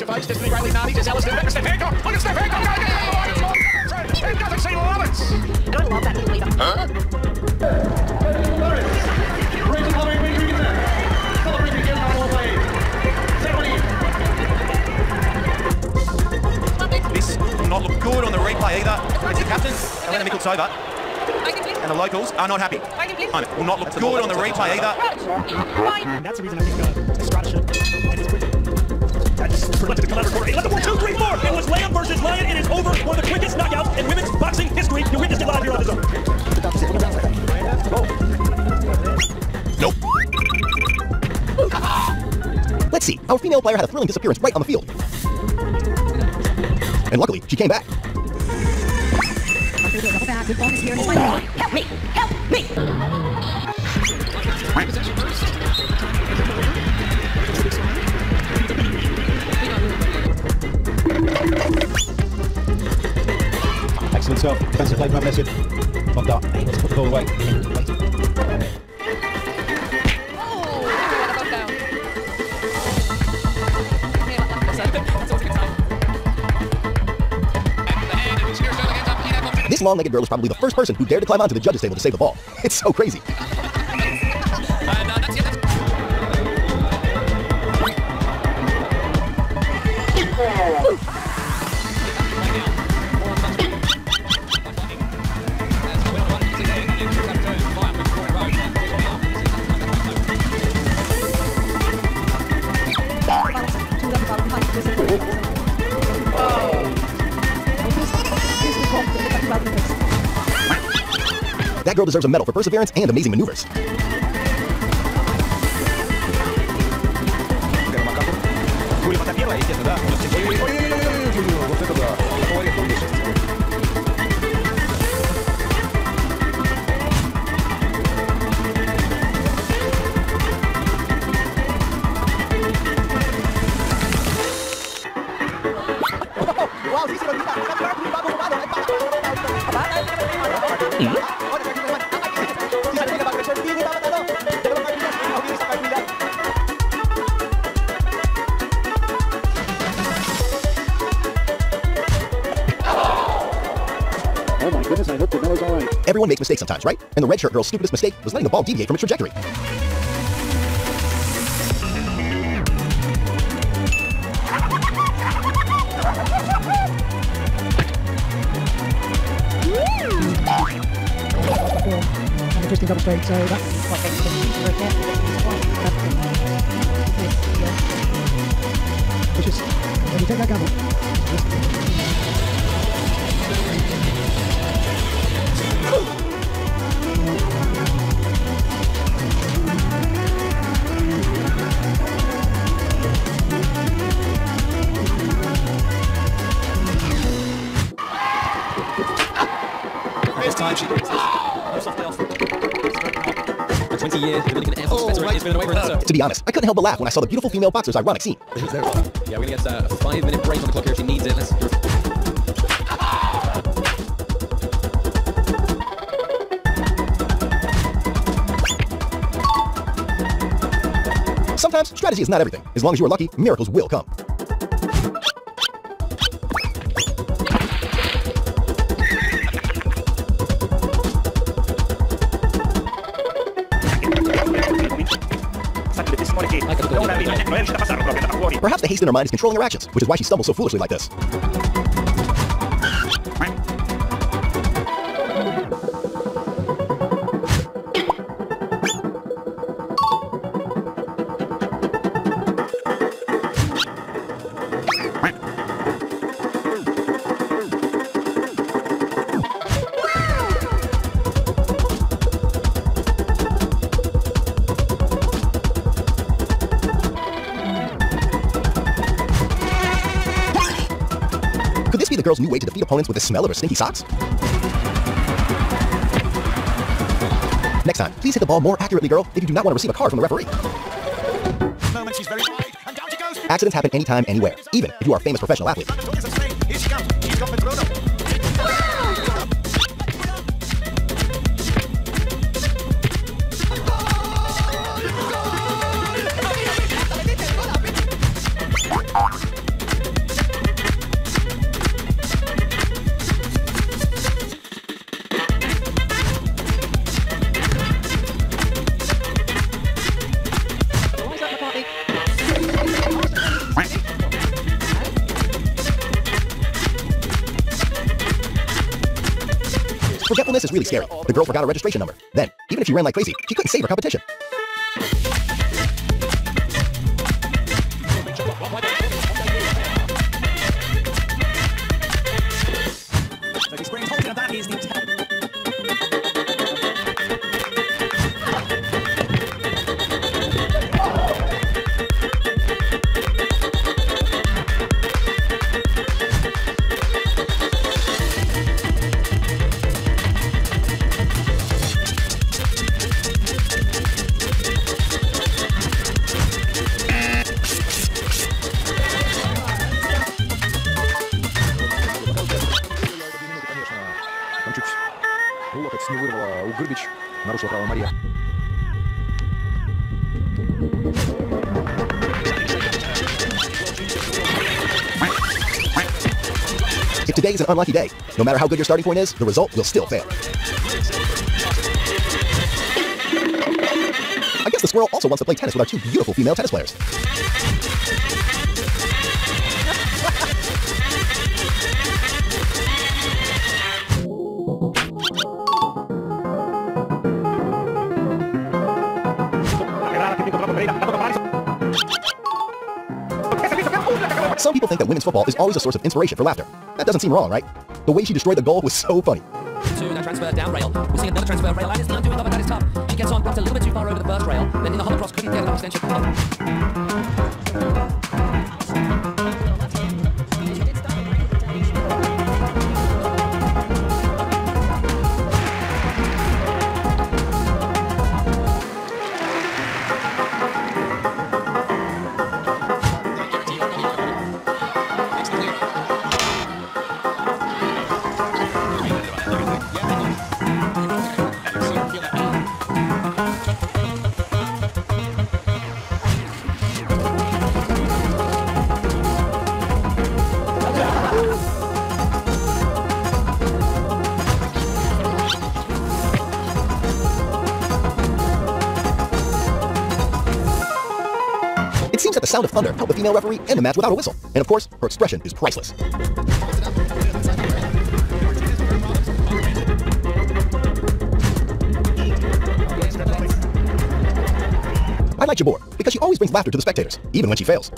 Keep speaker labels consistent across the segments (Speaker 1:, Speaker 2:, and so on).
Speaker 1: to folks. Destiny Riley Nani, Giselle Steph Stefanko. Look at Stefanko. Got it. Ain't nothing say love it.
Speaker 2: I love that leader.
Speaker 1: Huh?
Speaker 3: This will not look good on the replay either. It's the captain, Elena Mikultsova. And the locals are not happy. It will not look good on the replay either.
Speaker 4: And that's the reason I think uh, That's left the collateral court. 11 1 2 3 4. It was Lamb versus Lion. It is over. One of the quickest knockouts in women's boxing history. You witnessed it live here on the zone.
Speaker 5: Nope. Let's see. Our female player had a thrilling disappearance right on the field. And luckily, she came back.
Speaker 2: Help me! Help me!
Speaker 6: Excellent stuff. Defensive play from Messi. Von Dart able to put the ball away.
Speaker 5: This long-legged girl is probably the first person who dared to climb onto the judges' table to save the ball. It's so crazy. That girl deserves a medal for perseverance and amazing maneuvers.
Speaker 6: I hope all right.
Speaker 5: Everyone makes mistakes sometimes, right? And the red shirt girl's stupidest mistake was letting the ball deviate from its trajectory.
Speaker 7: so that's quite When you take that gamble.
Speaker 8: To
Speaker 5: be honest, I couldn't help but laugh when I saw the beautiful female boxer's ironic scene.
Speaker 8: Yeah, we're going to get uh, a five minute break on the clock here if she needs it. Let's.
Speaker 5: Sometimes strategy is not everything. As long as you are lucky, miracles will come. Perhaps the haste in her mind is controlling her actions, which is why she stumbles so foolishly like this. Be the girl's new way to defeat opponents with the smell of her stinky socks? Next time, please hit the ball more accurately, girl, if you do not want to receive a card from the referee.
Speaker 1: Moment, she's very wide. And down she goes.
Speaker 5: Accidents happen anytime, anywhere, even if you are a famous professional athlete. Forgetfulness is really scary. The girl forgot her registration number. Then, even if she ran like crazy, she couldn't save her competition.
Speaker 4: Is
Speaker 5: an unlucky day, no matter how good your starting point is, the result will still fail. I guess the squirrel also wants to play tennis with our two beautiful female tennis players. Some people think that women's football is always a source of inspiration for laughter. That doesn't seem wrong, right? The way she destroyed the goal was so funny.
Speaker 8: To that transfer down rail. We're another transfer rail. And it's not doing but that is tough. He gets on, perhaps a little bit too far over the first rail. Then in the hollow cross, couldn't get enough extension.
Speaker 5: Sound of thunder helped the female referee end the match without a whistle. And of course, her expression is priceless. I like Jabeur because she always brings laughter to the spectators, even when she fails.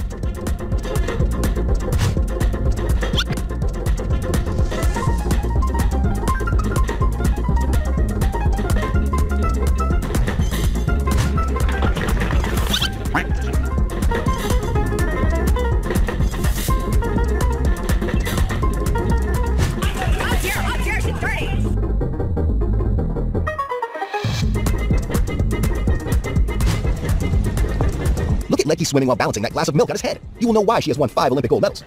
Speaker 5: Look at Ledecky swimming while balancing that glass of milk on his head. You will know why she has won five Olympic gold medals.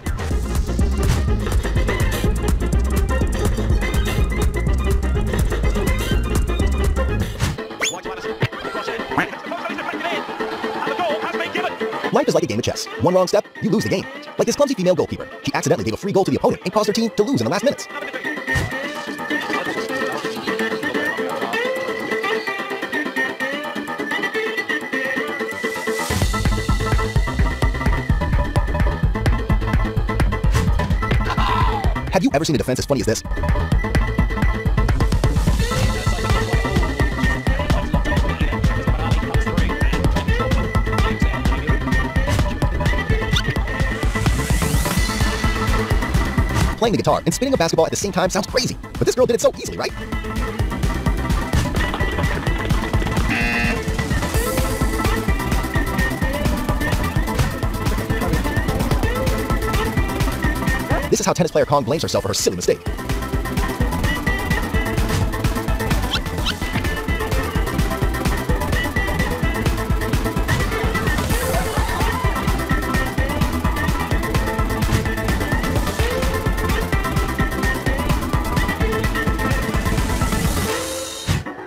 Speaker 5: Life is like a game of chess. One wrong step, you lose the game. Like this clumsy female goalkeeper. She accidentally gave a free goal to the opponent and caused her team to lose in the last minutes. Have you ever seen a defense as funny as this? Playing the guitar and spinning a basketball at the same time sounds crazy, but this girl did it so easily, right? Is how tennis player Kong blames herself for her silly mistake.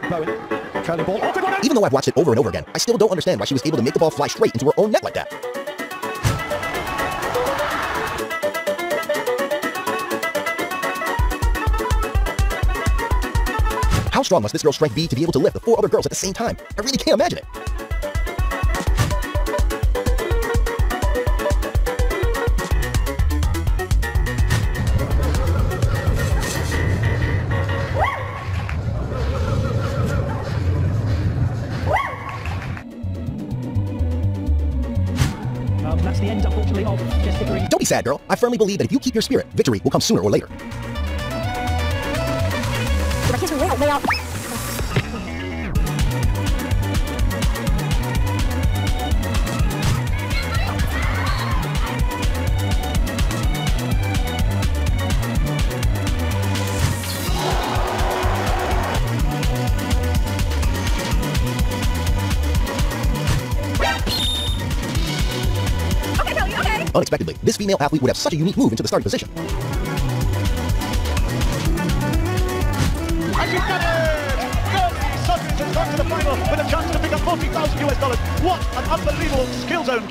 Speaker 6: Bowen. Curling ball. Off it on
Speaker 5: Even though I've watched it over and over again, I still don't understand why she was able to make the ball fly straight into her own net like that. strong must this girl's strength be to be able to lift the four other girls at the same time? I really can't imagine it. Don't be sad, girl. I firmly believe that if you keep your spirit, victory will come sooner or later. Female athlete would have such a unique move into the starting position.
Speaker 1: And done it! Germany Sudden has gone to the final with a chance to pick up 40,000 US dollars. What an unbelievable skill zone.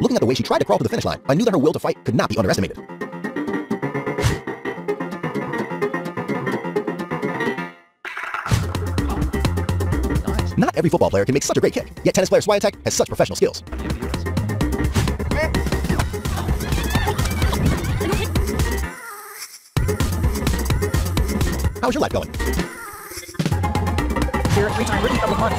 Speaker 5: Looking at the way she tried to crawl to the finish line, I knew that her will to fight could not be underestimated. Not every football player can make such a great kick, yet tennis player Swiatek has such professional skills. How's your life going?
Speaker 7: Here three-time Ricky Double Money.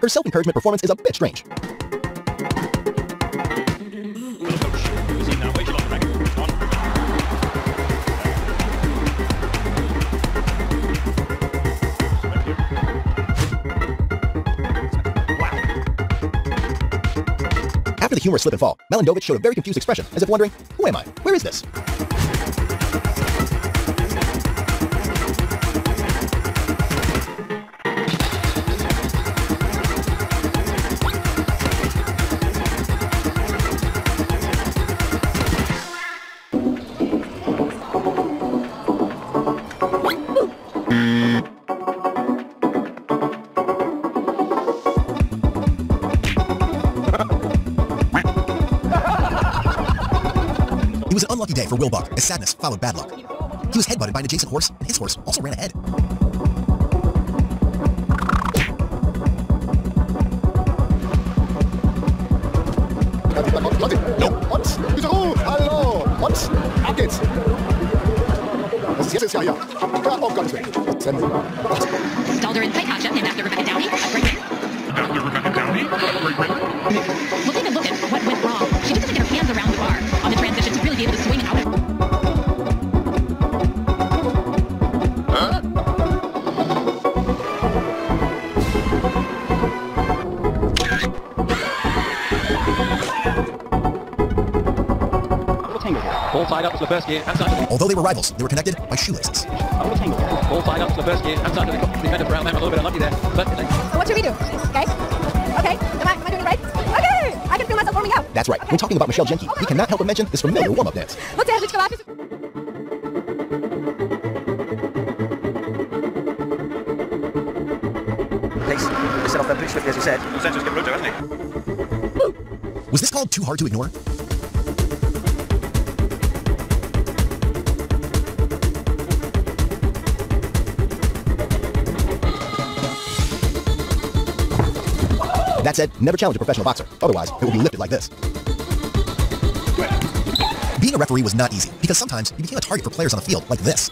Speaker 5: Her self-encouragement performance is a bit strange. Humorous slip and fall, Malindovic showed a very confused expression, as if wondering, who am I? Where is this? As sadness followed bad luck. He was headbutted by an adjacent horse, and his horse also ran ahead.
Speaker 6: Und, Büterou, hallo, und, ab geht's. Das ist jetzt ist ja hier. Ja, oh Gottes Willen. Sendung.
Speaker 2: Stalder and Pipe named after
Speaker 8: Ball tied up to Lepersky, outside of the
Speaker 5: Although they were rivals, they were connected by shoelaces.
Speaker 8: ball tied up to Lepersky, outside of the defender Brown man a little bit unlucky there. But
Speaker 2: So what should we do? Okay? Okay? Am I, am I doing it right? Okay! I can feel myself warming up.
Speaker 5: That's right. When talking about Michelle Jenneke, we cannot help but mention this familiar warm-up dance.
Speaker 2: Let's have.
Speaker 9: Pace. Set off their boot swiftly, as you said.
Speaker 3: Consensus Caruso, hasn't he?
Speaker 5: Was this called too hard to ignore? That said, never challenge a professional boxer. Otherwise, it will be lifted like this. Being a referee was not easy, because sometimes you became a target for players on the field like this.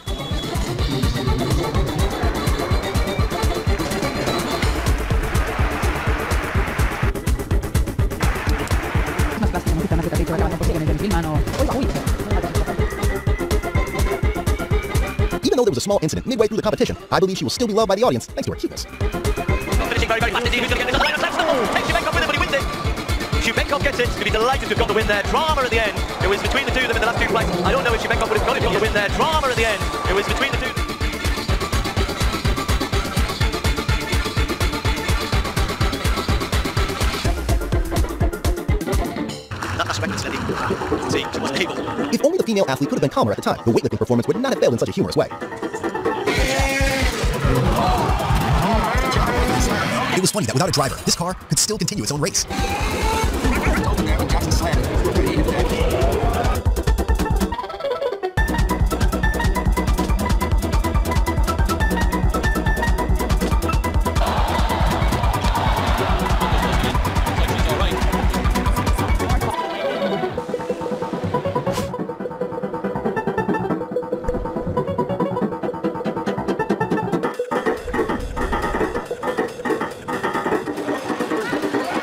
Speaker 5: Even though there was a small incident midway through the competition, I believe she will still be loved by the audience thanks to her cuteness.
Speaker 1: Very, very fast indeed. Going to get. Takes with it, but he wins it. Gets it. He's going to be delighted to have got the win there. Drama at the end. It was between the two of them in the last two. I don't know if would have got it. Got the win there. Drama at the end. It was between the two.
Speaker 5: If only the female athlete could have been calmer at the time, the weightlifting performance would not have failed in such a humorous way. It was funny that without a driver, this car could still continue its own race.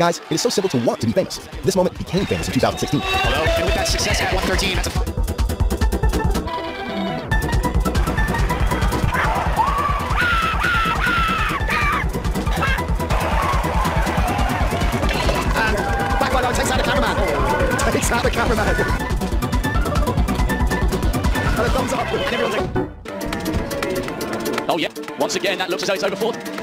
Speaker 5: Guys, it is so simple to want to be famous. This moment became famous in 2016.
Speaker 10: Although, and with that success at 113, that's a um,
Speaker 6: Back by takes out the cameraman. Takes out the cameraman. And a thumbs up.
Speaker 10: everyone's like,
Speaker 8: Oh, yeah. Once again, that looks as though it's over four.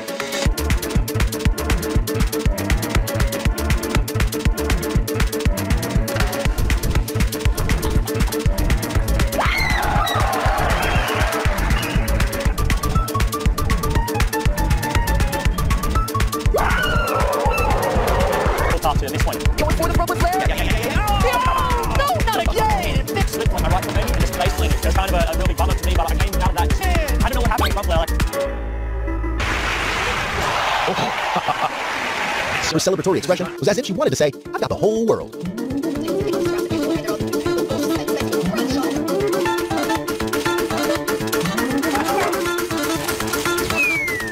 Speaker 5: Her celebratory expression was as if she wanted to say, I've got the whole world.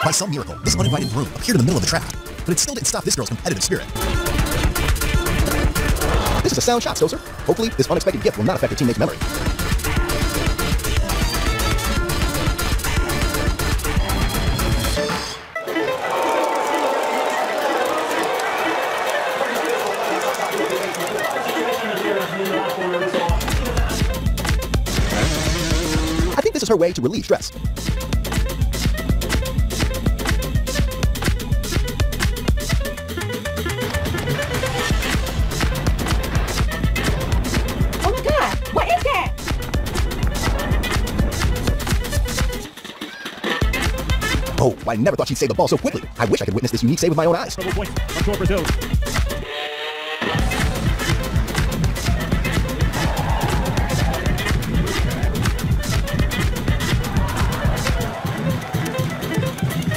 Speaker 5: By some miracle, this uninvited groom appeared in the middle of the track, but it still didn't stop this girl's competitive spirit. This is a sound shot, Stoser. Hopefully, this unexpected gift will not affect your teammate's memory. Her way to relieve stress.
Speaker 2: Oh my god! What is that?
Speaker 5: Oh, I never thought she'd save the ball so quickly. I wish I could witness this unique save with my own eyes.
Speaker 4: double point. One for Brazil.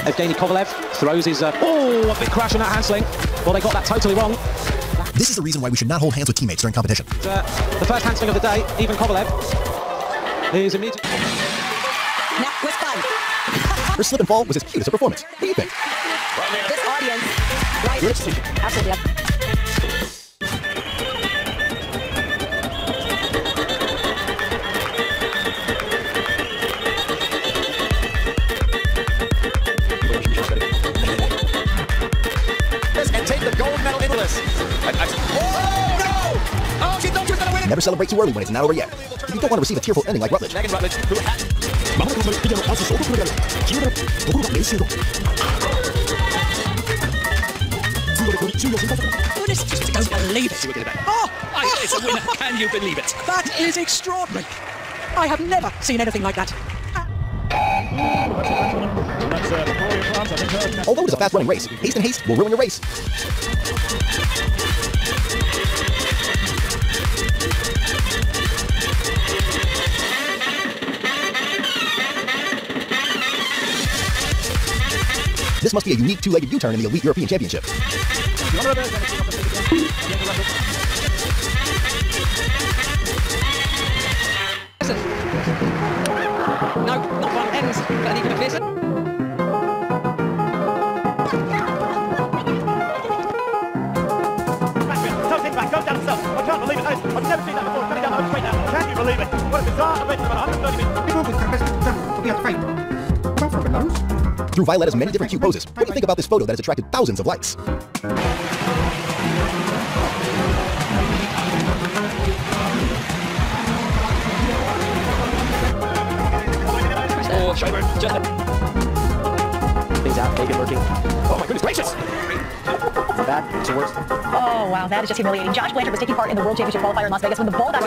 Speaker 8: Evgeny Kovalev throws his. Uh, oh, a big crash on that handsling. Well, they got that totally wrong.
Speaker 5: This is the reason why we should not hold hands with teammates during competition.
Speaker 8: Uh, the first handsling of the day, Evgeny Kovalev, is immediately.
Speaker 2: Now, with fun.
Speaker 5: Her slip and fall was as cute as her performance. What do you think?
Speaker 2: This audience. Right.
Speaker 5: Your institution.
Speaker 2: Absolutely.
Speaker 5: Never celebrate too early when it's not over yet. If you don't want to receive a tearful ending like Rutledge.
Speaker 8: Don't believe it. Oh, I, it's a winner. Oh. Can you believe it? That is extraordinary. I have never seen anything like that.
Speaker 5: Although it's a fast-running race, haste and haste will ruin your race. Must be a unique two-legged U-turn in the Elite European Championship.
Speaker 8: No, not one ends, but even a bit.
Speaker 4: Don't think back, go down the I can't believe it. I've never seen that before. Coming down the home straight now. Can you believe it? What a bizarre event of about 130
Speaker 5: Through Violetta's many different cute poses, what do you think about this photo that has attracted thousands of likes?
Speaker 8: Oh, Schreiber, just
Speaker 9: Things out, Megan working.
Speaker 10: Oh, my goodness gracious!
Speaker 9: From bad to worse.
Speaker 2: Oh, wow, that is just humiliating. Josh Blanchard was taking part in the World Championship qualifier in Las Vegas when the ball got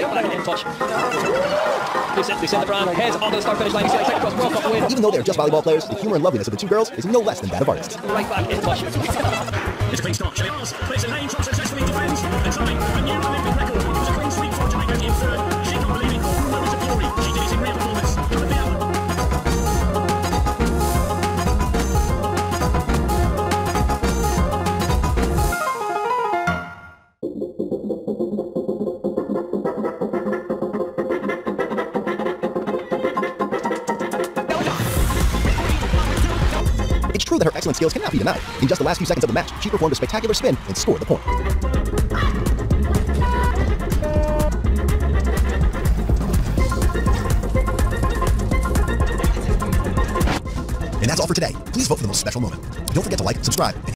Speaker 8: Right, in touch. Lucinda, Lucinda Brown heads onto the start finish line. He's going to World Cup win.
Speaker 5: Even though they're just volleyball players, the humor and loveliness of the two girls is no less than that of artists.
Speaker 8: Right back in touch.
Speaker 4: It's a clean start. Shelley Miles plays a name, successfully defends, and tying a new
Speaker 5: excellent skills cannot be denied. In just the last few seconds of the match, she performed a spectacular spin and scored the point. And that's all for today. Please vote for the most special moment. Don't forget to like, subscribe,